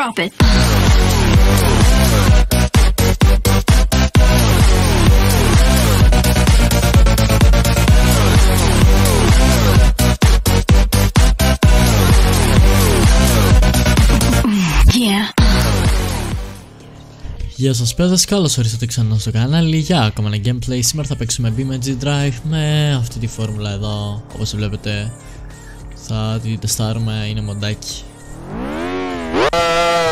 Drop it. Yeah. Γεια σας παιδες, καλώς ορίσατε ξανά στο κανάλι. Για ακόμα ένα gameplay. Σήμερα θα παίξουμε BMG Drive με αυτή τη φόρμουλα εδώ. Όπως βλέπετε θα τη τεστάρουμε, είναι μοντάκι Música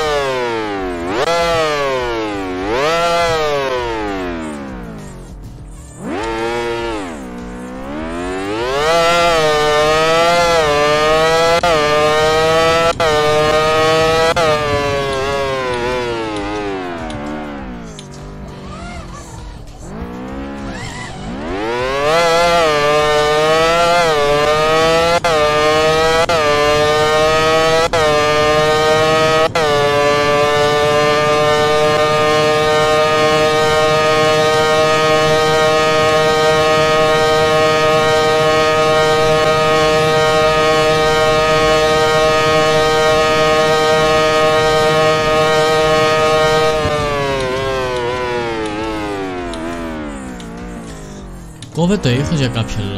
不对，好像搞偏了。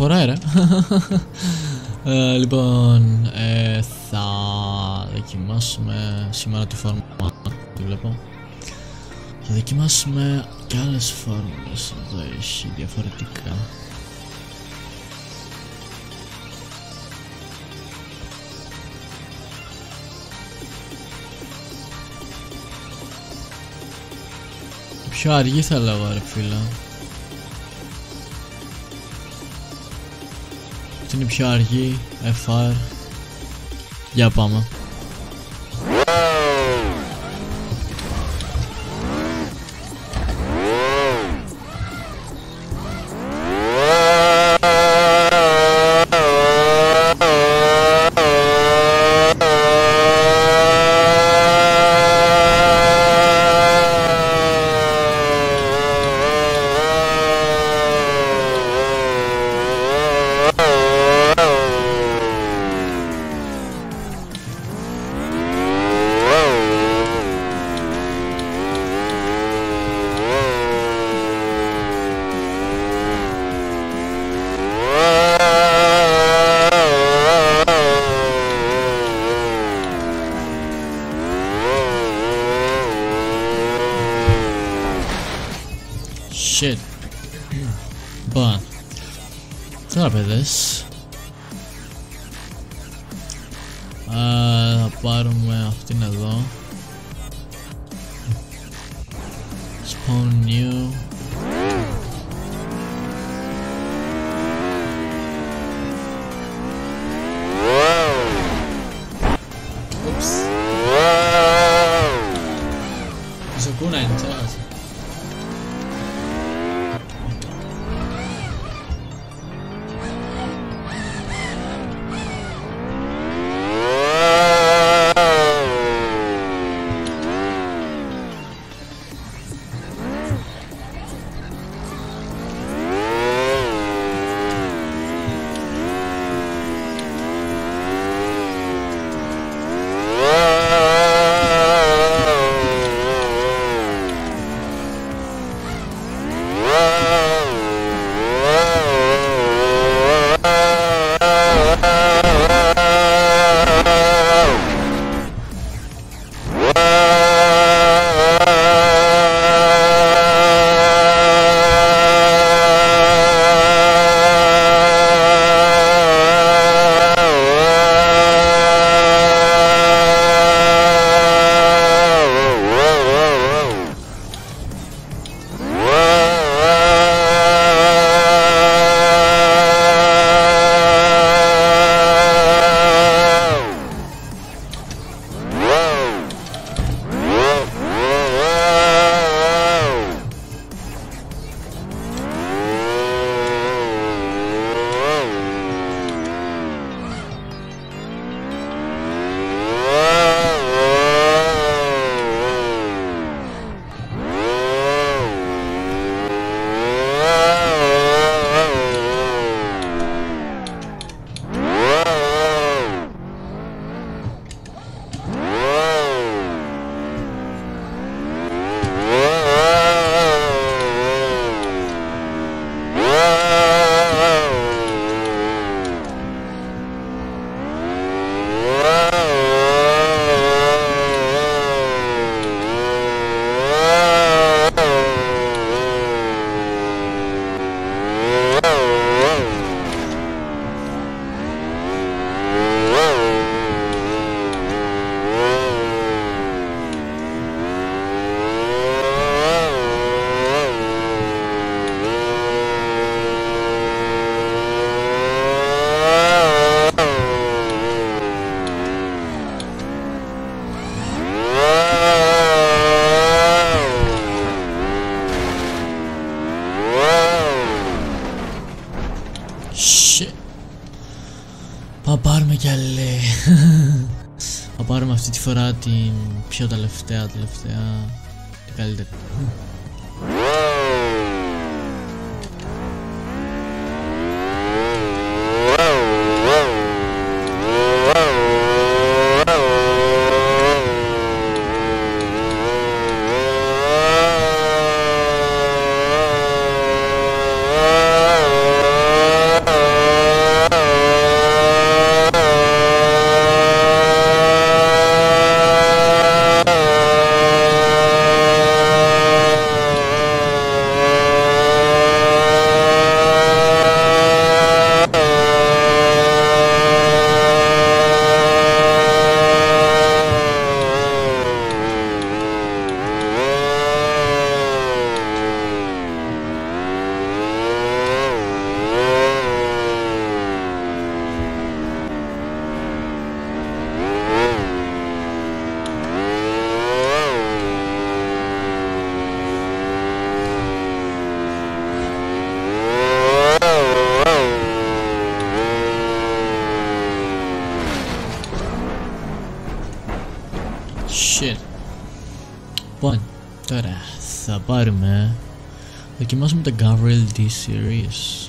Προχωράει ρε. Ε, Λοιπόν ε, Θα δοκιμάσουμε Σήμερα τη φόρμα Τη βλέπω. Θα δοκιμάσουμε και άλλες φόρμουλες. Εδώ έχει διαφορετικά. Πιο αργή θα λέγω ρε φίλε Τι είναι πιο αργή FR Για πάμε Shit. Λοιπόν. Τώρα παιδες. Α, θα πάρουμε αυτήν εδώ. Spawn new. Oops. Σοκούνα είναι Θα πάρουμε κι άλλη. Θα πάρουμε αυτή τη φορά την πιο τελευταία, τελευταία, την καλύτερη. Θα πάρουμε. Δοκιμάσουμε τα Gabriel D series.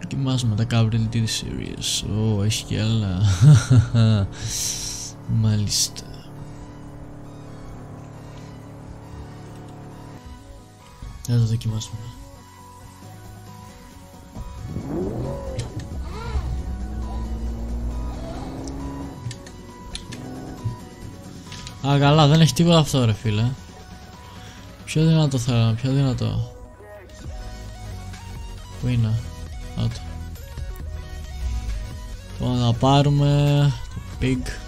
Δοκιμάσουμε τα Gabriel D series. Ω, έχει και άλλα. Μάλιστα. Θα το δοκιμάσουμε. Α, καλά, δεν έχει τίποτα αυτό ρε φίλε. Πιο δυνατό θέλω, πιο δυνατό. Πού είναι, Άτο. Λοιπόν, να πάρουμε το pig.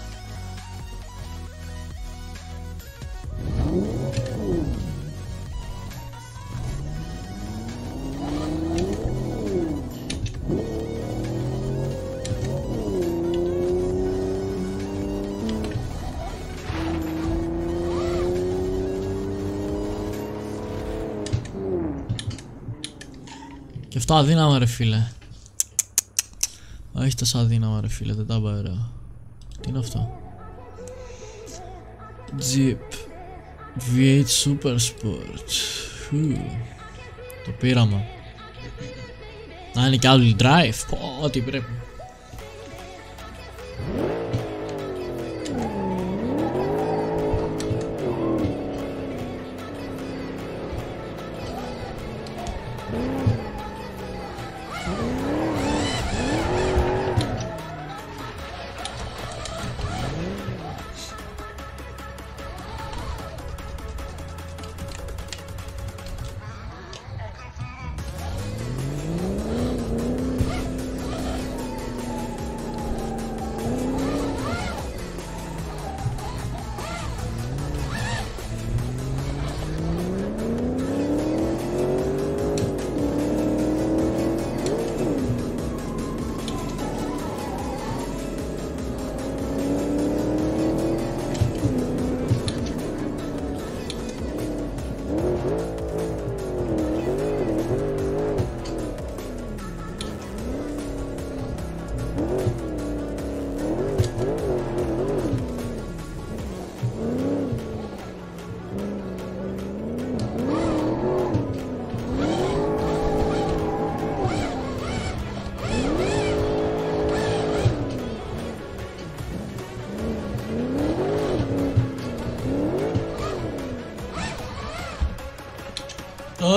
Αυτό αδύναμα ρε φίλε. Όχι τόσο αδύναμα ρε φίλε, δεν τα πάει ωραία. Τι είναι αυτό; Jeep V8 Super Sport. Φου. Το πείραμα. Να είναι και άλλο drive. Πω, ό,τι πρέπει.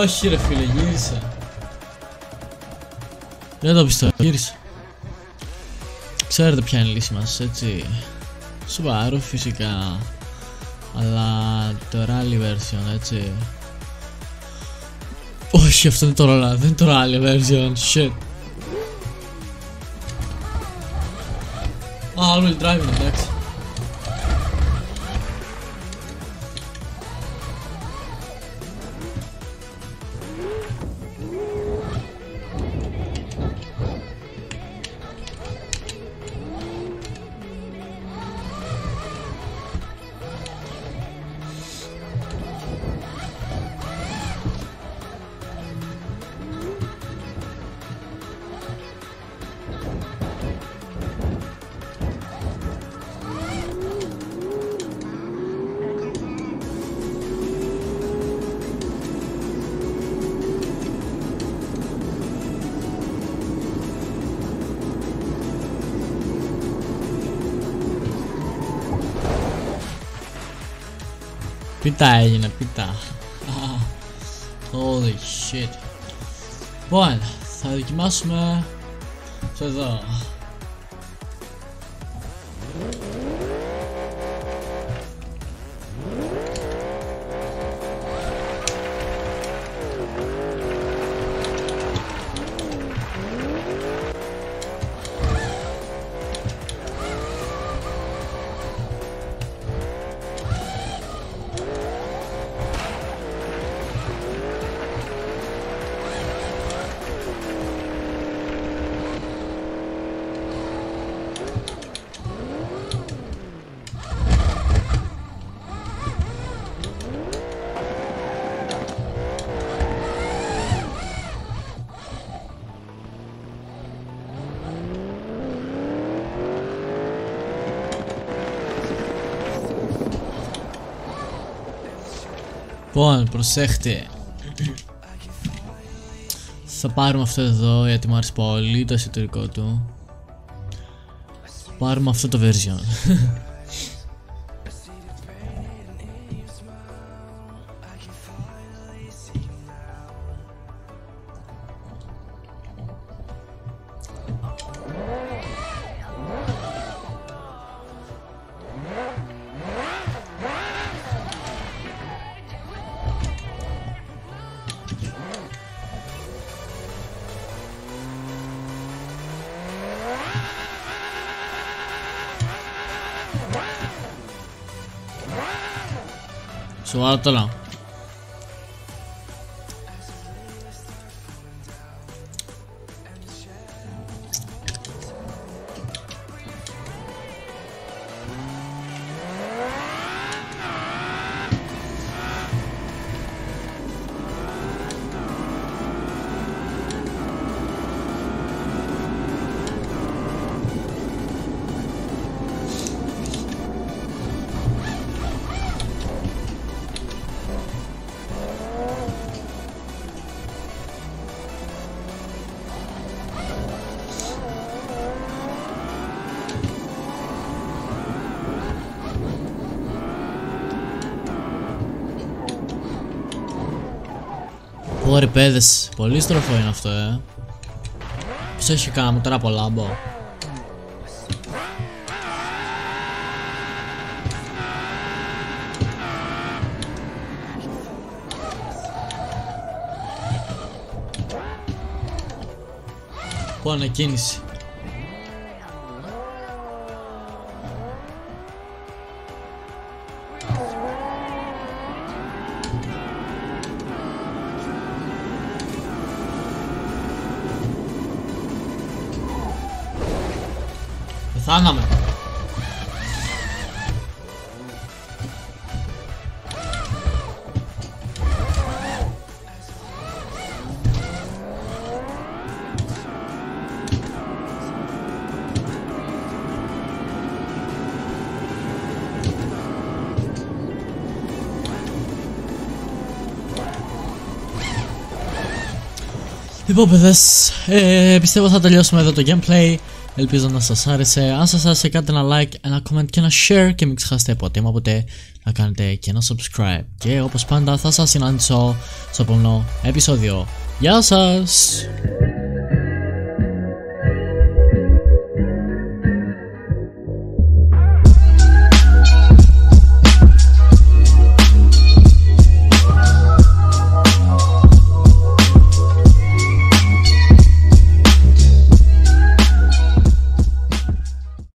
Όχι ρε φίλε, γύρισα. Δεν το πιστεύω, γύρισα. Ξέρετε ποια είναι η λύση μας, έτσι. Σουβαρό φυσικά. Αλλά το rally version, έτσι. Όχι, αυτό είναι το rally, δεν είναι το rally version, shit. Α, all wheel driving, εντάξει. Πίτα έγινε, πίτα. Holy shit. Λοιπόν, θα δοκιμάσουμε αυτό εδώ. Λοιπόν, προσέχτε. Θα πάρουμε αυτό εδώ γιατί μου άρεσε πολύ το εσωτερικό του. Πάρουμε αυτό το version. சுவாத்தலாம் τώρα. Ωρε παιδες, πολύ στροφό είναι αυτό ε. Πώς έχει κάνει τώρα από λάμπο Πού ανακίνηση Πεθάναμε. Λοιπόν παιδες, ε, πιστεύω θα τελειώσουμε εδώ το gameplay Ελπίζω να σας άρεσε. Αν σας άρεσε κάντε ένα like, ένα comment και ένα share και μην ξεχάσετε ποτέ μα ποτέ να κάνετε και ένα subscribe. Και όπως πάντα θα σας συναντήσω στο επόμενο επεισόδιο. Γεια σας!